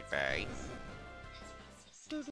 Goodbye.